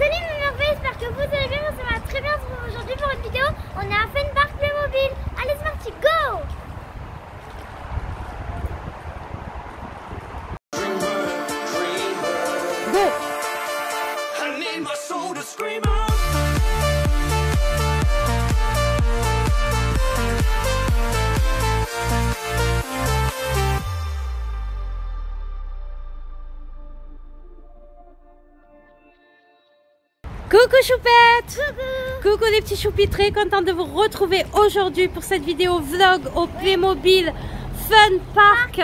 Salut mes merveilles, j'espère que vous allez bien. Ça va très bien aujourd'hui pour une vidéo. On est à Fun Park Playmobil. Allez go Go Coucou choupette Coucou les petits choupis, très contente de vous retrouver aujourd'hui pour cette vidéo vlog au Playmobil Fun Park.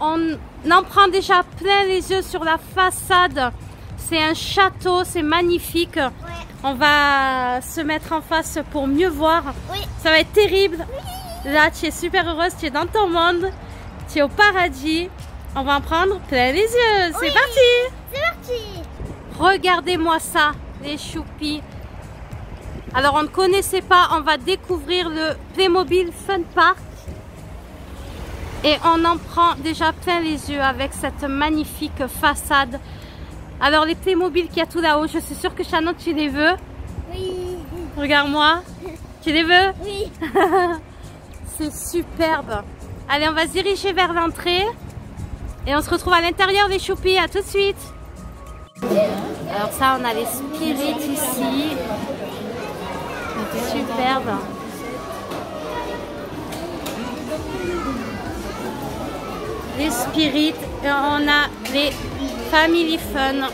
On en prend déjà plein les yeux sur la façade. C'est un château, c'est magnifique. On va se mettre en face pour mieux voir. Oui. Ça va être terrible. Là, tu es super heureuse, tu es dans ton monde. Tu es au paradis. On va en prendre plein les yeux. C'est Oui. parti C'est parti Regardez-moi ça, les choupis. Alors, on ne connaissait pas, on va découvrir le Playmobil Fun Park. Et on en prend déjà plein les yeux avec cette magnifique façade. Alors, les Playmobil qu'il y a tout là-haut, je suis sûre que Shannon, tu les veux. Oui Regarde-moi. Tu les veux Oui C'est superbe. Allez, on va se diriger vers l'entrée. Et on se retrouve à l'intérieur, les choupis. À tout de suite. Alors ça, on a les spirites ici. Superbe. Les spirites. Et on a les family fun.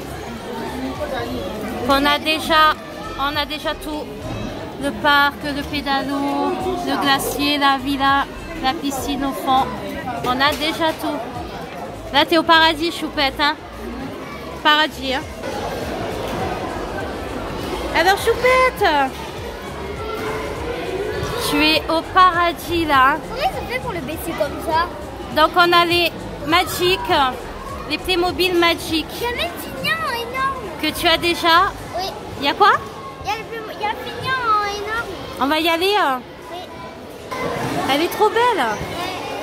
Qu'on a déjà, on a déjà tout. Le parc, le pédalo, le glacier, la villa, la piscine au fond. On a déjà tout. Là, t'es au paradis, choupette, hein Paradis, hein Alors, choupette Tu es au paradis, là. Comment ça fait pour le baisser comme ça Donc, on a les Magic, les Playmobil Magic Il y a même Fignon en énorme que tu as déjà. Oui Il y a quoi Il y a le, en énorme On va y aller. euh. Oui Elle est trop belle.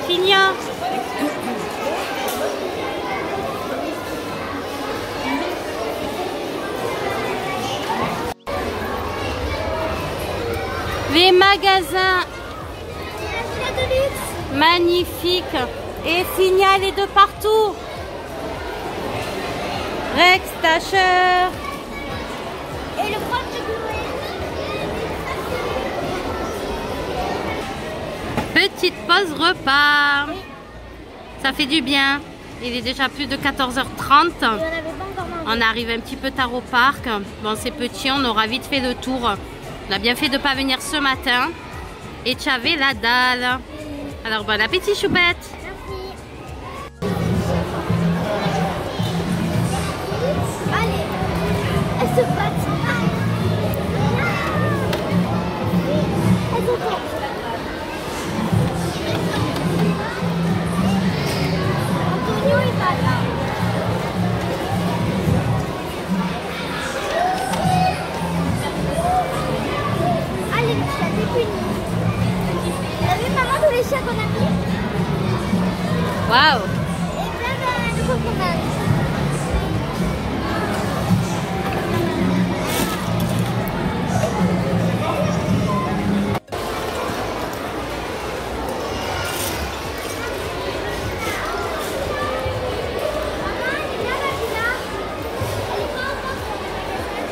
Figna. Les magasins magnifiques et est de partout. Rex Tasher. Et le prof de Petite pause repas. Ça fait du bien. Il est déjà plus de 14h30. J'en avais pas encore mangé On arrive un petit peu tard au parc. Bon, c'est petit, on aura vite fait le tour. On a bien fait de ne pas venir ce matin. Et tu avais la dalle. Alors, bon appétit, choupette.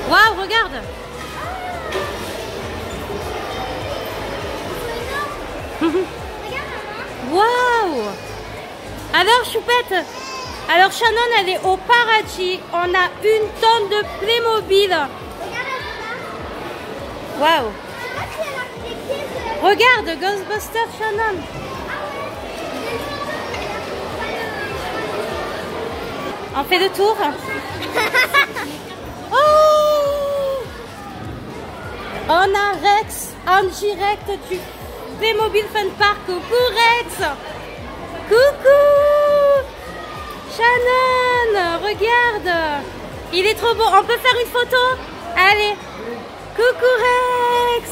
Waouh, regarde énorme. Regarde, maman. Waouh Alors, choupette Alors, Shannon, elle est au paradis. On a une tonne de Playmobil. Waouh Regarde, Ghostbuster Shannon. On fait le tour Oh On a Rex en direct du Playmobil Fun Park. Coucou Rex Coucou Shannon Regarde Il est trop beau. On peut faire une photo? Allez Coucou Rex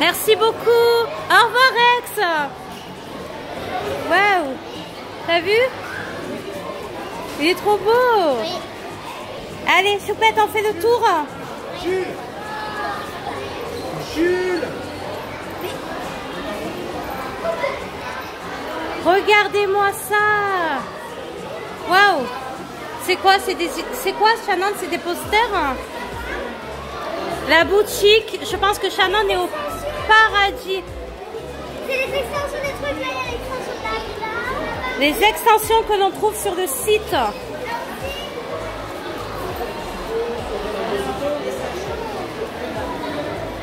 Merci beaucoup. Au revoir Rex. Waouh. T'as vu? Il est trop beau. Oui. Allez, Choupette, on fait le tour. Jules Regardez-moi ça. Waouh. C'est quoi C'est des c'est quoi Shannon? C'est des posters La boutique, je pense que Shannon est au paradis. C'est les extensions des trucs là, il y a l'extension de la là. Les extensions que l'on trouve sur le site.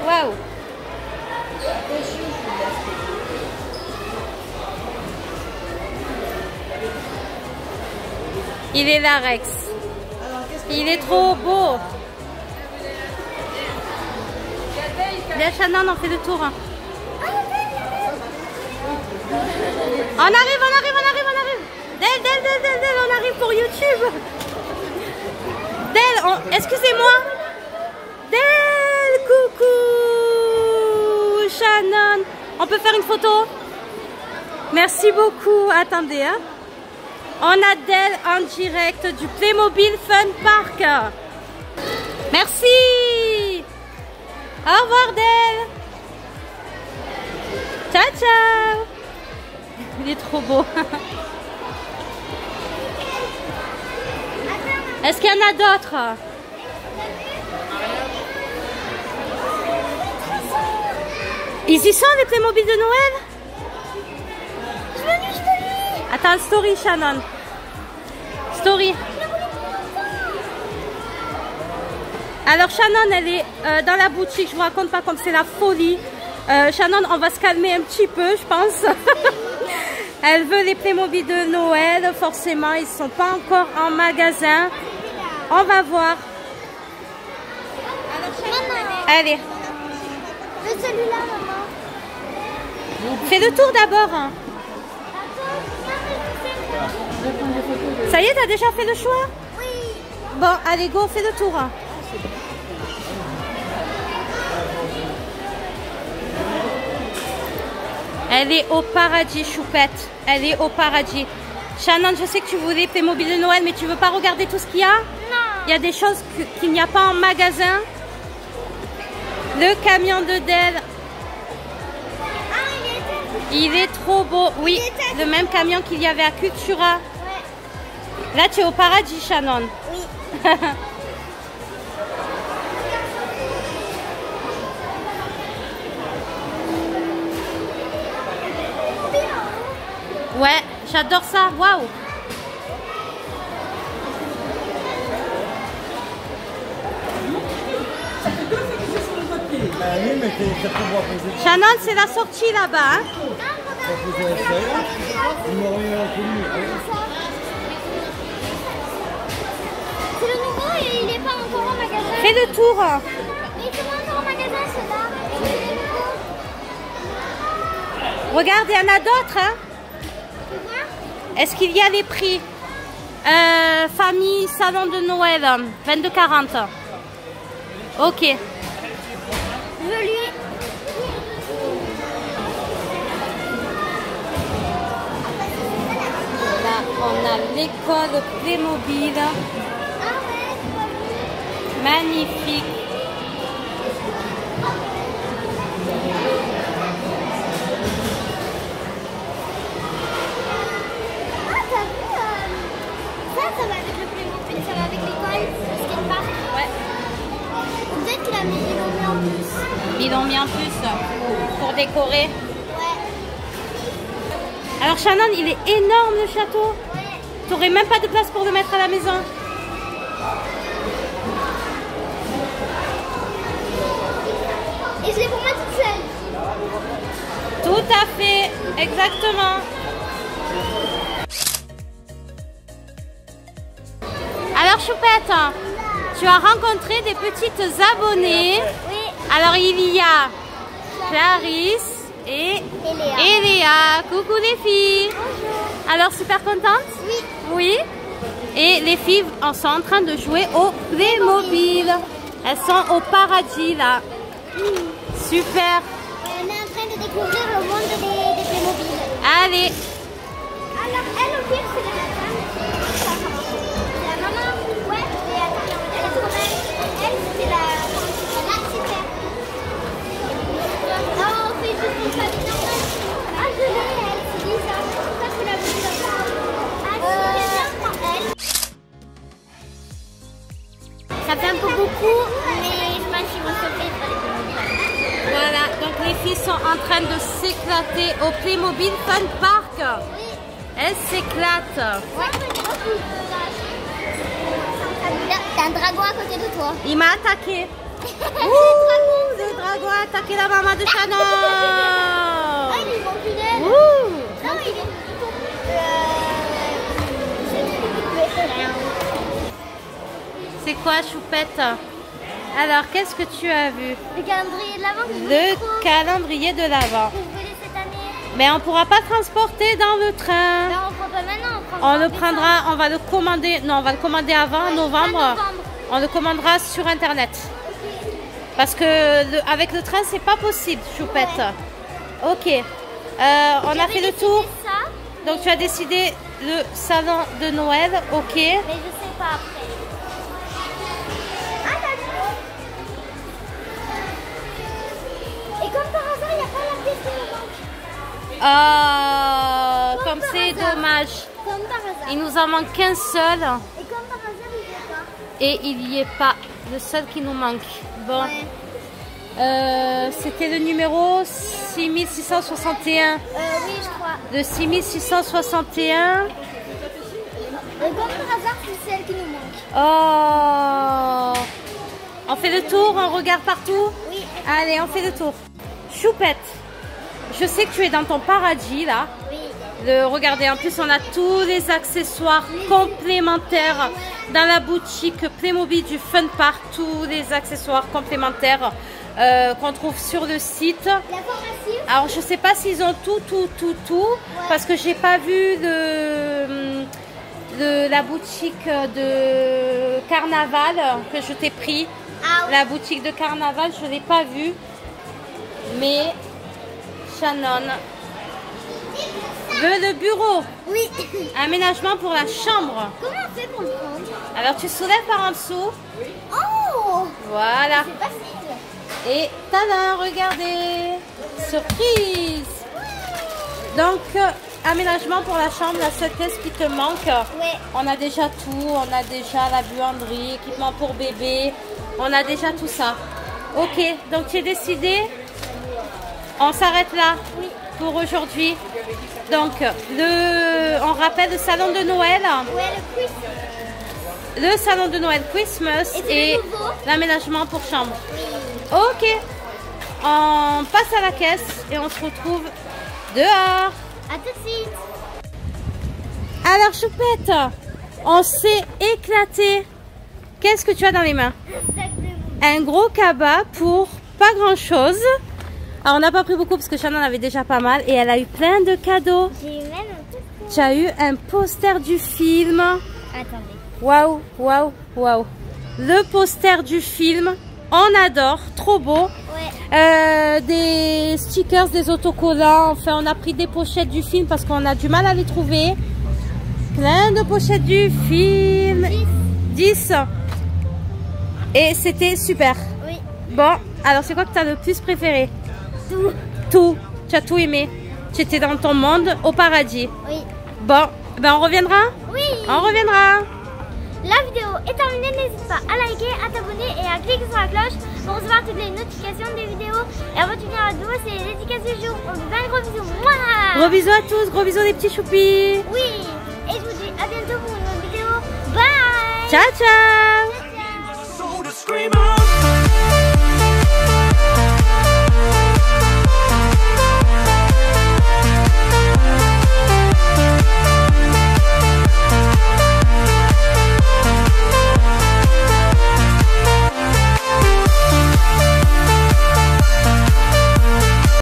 Waouh. Il est là, Rex. Il est trop beau. Viens, Shannon, on fait le tour. On arrive, on arrive, on arrive, on arrive. Del, Del, Del, Del, Del, on arrive pour YouTube. Del, excusez-moi. Del, coucou. Shannon. On peut faire une photo? Merci beaucoup. Attendez, hein. On a Del en direct du Playmobil Fun Park. Merci. Au revoir, Del. Ciao, ciao. Il est trop beau. Est-ce qu'il y en a d'autres? Ils y sont les Playmobil de Noël? Attends, story Shannon. Story. Alors Shannon, elle est euh, dans la boutique. Je vous raconte pas comme c'est la folie. Euh, Shannon, on va se calmer un petit peu, je pense. elle veut les Playmobil de Noël. Forcément, ils sont pas encore en magasin. On va voir. Allez, fais le tour d'abord. Ça y est, t'as déjà fait le choix Oui. Bon, allez, go, fais le tour. Elle est au paradis, Choupette. Elle est au paradis. Shannon, je sais que tu voulais Playmobil de Noël, mais tu veux pas regarder tout ce qu'il y a Non. Il y a des choses qu'il n'y a pas en magasin. Le camion de Dell, Ah, il était. il est trop beau. Oui, le même camion qu'il y avait à Cultura. Là, tu es au paradis, Shannon. Oui. Ouais, j'adore ça. Waouh. Shannon, c'est la sortie là-bas. hein. Le tour. Regarde, il y en a d'autres. hein. Est-ce qu'il y a les prix? Euh, Famille, salon de Noël, 22,40. Ok. Là, on a l'école Playmobil. Ah ouais, je vois lui. Magnifique. Ah, t'as vu euh, Ça, ça va avec le Playmobil, ça va avec l'école, le skatepark. Ouais. Peut-être qu'il a mis en met en plus. Ils l'ont mis en plus pour décorer. Ouais. Alors Shannon, il est énorme le château. Ouais. T'aurais même pas de place pour le mettre à la maison. Et je l'ai pour moi toute seule. Tout à fait, exactement. Alors Choupette, tu as rencontré des petites abonnées. Oui. Alors il y a Clarisse et, Et Léa. et Léa. Coucou les filles. Bonjour. Alors super contente? Oui. Oui. Et les filles en sont en train de jouer au Playmobil. Elles sont au paradis là. Super. On est en train de découvrir le monde des, des Playmobil. Allez. Alors, elle au pire, c'est Playmobil Fun Park. Oui. Elles s'éclatent. T'as un dragon à côté de toi. Il m'a attaqué. Ouh, le dragon a attaqué la maman de Ah, Shannon. il est populaire. Ouh. Non, il est. C'est quoi, Choupette? Alors, qu'est-ce que tu as vu? Le calendrier de l'avant Le calendrier de l'avant. Mais on ne pourra pas transporter dans le train. Mais on prend pas maintenant, on prend On en le décembre. prendra, on va le commander. Non, on va le commander avant Ouais, novembre. On le commandera sur internet. Parce que le- avec le train, c'est pas possible, Choupette. Ok. Euh, on a fait le tour. ça, Donc tu as décidé le salon de Noël. Ok. mais je sais pas Ah, Comme c'est dommage. Comme par hasard. Il nous en manque qu'un seul. Et comme par hasard, il n'y a pas. Et il n'y est pas. Le seul qui nous manque. Bon. Ouais. Euh, C'était le numéro 6661. Euh, oui, je crois. Le 6661. Et comme par hasard, c'est celle qui nous manque. Oh On fait le tour, on regarde partout? Oui. Allez, on fait le tour. Choupette, je sais que tu es dans ton paradis là. Oui. Le, regardez, en plus on a tous les accessoires complémentaires dans la boutique Playmobil du Fun Park, tous les accessoires complémentaires euh, qu'on trouve sur le site. Alors je sais pas s'ils ont tout, tout, tout, tout, parce que j'ai pas vu le, le- la boutique de carnaval que je t'ai pris. Ah oui. La boutique de carnaval, je l'ai pas vue, mais Shannon veut le bureau, Oui. aménagement pour la chambre. Comment on fait pour le prendre? Alors tu soulèves par en dessous, Oh voilà, facile. et tada, regardez, surprise. Donc, euh, aménagement pour la chambre, la seule pièce qui te manque. Ouais. On a déjà tout, on a déjà la buanderie, équipement pour bébé, on a déjà tout ça. Ok, donc tu es décidé On s'arrête là Oui. pour aujourd'hui. Donc, le, on rappelle le salon de Noël, Ouais, le quiz. le salon de Noël Christmas Et l'aménagement pour chambre. Oui. Ok, on passe à la caisse et on se retrouve dehors. À tout de suite. Alors Choupette, on s'est éclaté. Qu'est-ce que tu as dans les mains? Un gros cabas pour pas grand chose. Alors on n'a pas pris beaucoup parce que Shannon avait déjà pas mal et elle a eu plein de cadeaux. J'ai eu même un poster. Tu as eu un poster du film. Attendez. Waouh, waouh, waouh. Le poster du film, on adore, trop beau. Ouais. Euh, des stickers, des autocollants. Enfin, on a pris des pochettes du film parce qu'on a du mal à les trouver. Plein de pochettes du film. 10. Et c'était super. Oui. Bon, alors c'est quoi que tu as le plus préféré? Tout. Tout. Tu as tout aimé. Tu étais dans ton monde au paradis. Oui. Bon, ben on reviendra? Oui. On reviendra. La vidéo est terminée. N'hésite pas à liker, à t'abonner et à cliquer sur la cloche pour recevoir toutes les notifications des vidéos. Et avant de finir la vidéo, c'est les dédicaces du jour. On vous fait un gros bisou. Mouah Gros bisous à tous, gros bisous les petits choupis. Oui. Et je vous dis à bientôt pour une nouvelle vidéo. Bye. Ciao, ciao